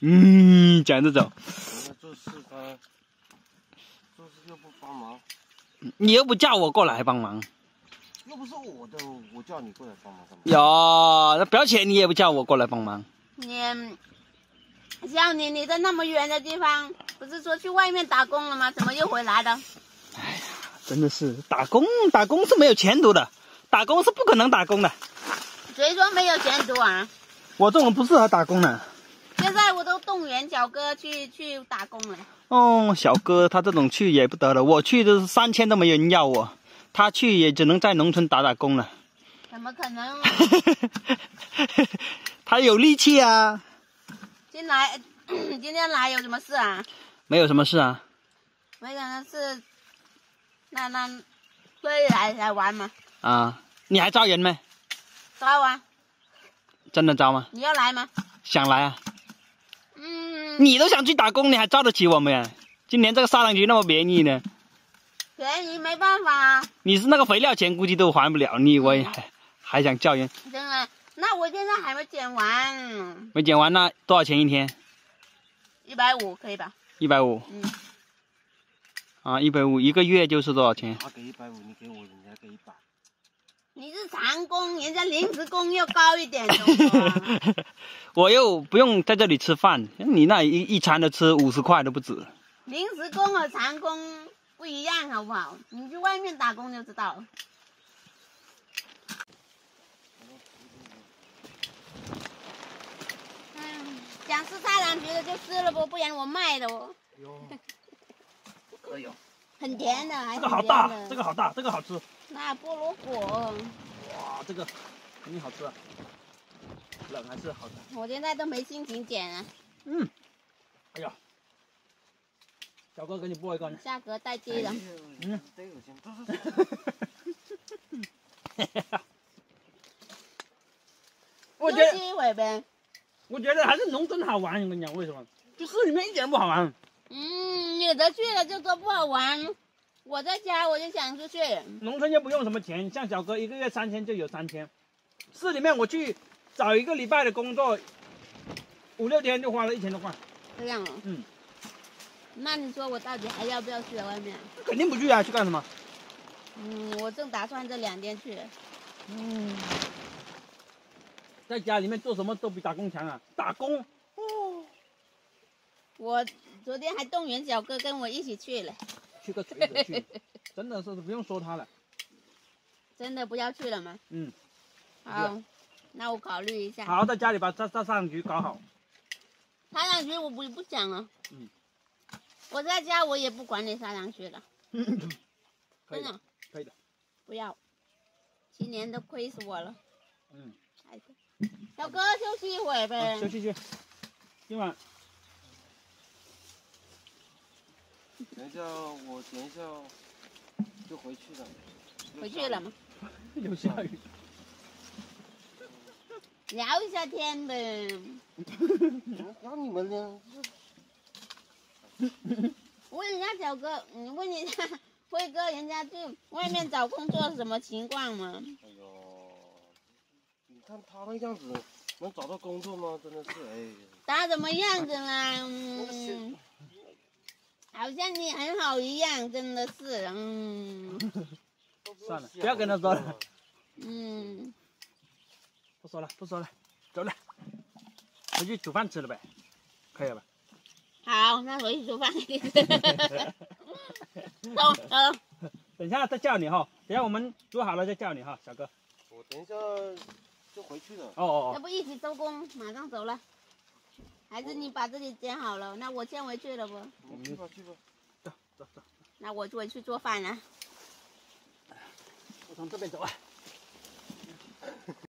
嗯，讲着走。人家做事他做事又不帮忙，你又不叫我过来帮忙。又不是我的，我叫你过来帮忙干嘛？哟，那表姐你也不叫我过来帮忙。你叫你你在那么远的地方，不是说去外面打工了吗？怎么又回来了？真的是打工，打工是没有前途的，打工是不可能打工的。谁说没有前途啊？我这种不适合打工的。动员小哥去去打工了。哦，小哥他这种去也不得了，我去都是三千都没人要我，他去也只能在农村打打工了。怎么可能？他有力气啊。进来 今天来有什么事啊？没有什么事啊。没什么事。那那可以来来玩吗？啊，你还招人没？招啊。真的招吗？你要来吗？想来啊。嗯。你都想去打工，你还招得起我们呀？今年这个沙糖橘那么便宜呢。便宜没办法。你是那个肥料钱估计都还不了，你以为还还想叫人？真的？那我现在还没剪完。没剪完那多少钱一天？一百五可以吧？一百五。嗯。啊，一百五一个月就是多少钱？他给一百五，你给我，人家给一百。你是长工，人家临时工要高一点。我又不用在这里吃饭，你那一一餐都吃五十块都不止。临时工和长工不一样，好不好？你去外面打工就知道了。嗯，想吃砂糖橘的就吃了不，不然我卖了哦。哟，可以哦。很甜的，还这个好大，这个好大，这个好吃。那菠萝果。哇，这个肯定好吃啊！冷还是好的。我现在都没心情捡啊。嗯。哎呀，小哥给你剥一个。价格太低了。嗯，太恶心。我觉得。我觉得还是农村好玩，我跟你讲为什么？就市里面一点都不好玩。嗯，有的去了就说不好玩。我在家我就想出去。农村又不用什么钱，像小哥一个月三千就有三千。市里面我去找一个礼拜的工作，五六天就花了一千多块。这样啊？嗯。那你说我到底还要不要去外面？肯定不去啊！去干什么？嗯，我正打算这两天去。嗯。在家里面做什么都比打工强啊！打工哦。我昨天还动员小哥跟我一起去了。去个锤子去！真的是不用说他了。真的不要去了吗？嗯。好，那我考虑一下。好好在家里把这这上局搞好。砂糖橘我不不讲了。嗯。我在家我也不管你砂糖橘了。真的。可以的。不要。今年都亏死我了。嗯。小哥休息一会儿呗。休息去。今晚。等一下，我等一下就回去了。回去了吗？又下雨。聊一下天呗。那你们呢？问人家小哥，你问一下辉哥，人家去外面找工作什么情况吗？哎呦，你看他那样子，能找到工作吗？真的是哎。他怎么样子啦？嗯。好像你很好一样，真的是，嗯。算了，不要跟他说了。嗯。不说了，不说了，走了，回去煮饭吃了呗，可以了吧？好，那回去煮饭给你吃。走走。等一下再叫你哈，等下我们煮好了再叫你哈，小哥。我等一下就回去了。哦哦哦。要不一起收工，马上走了。还是你把这里剪好了，那我先回去了不？去吧去吧，走走走。那我就回去做饭了。我从这边走啊。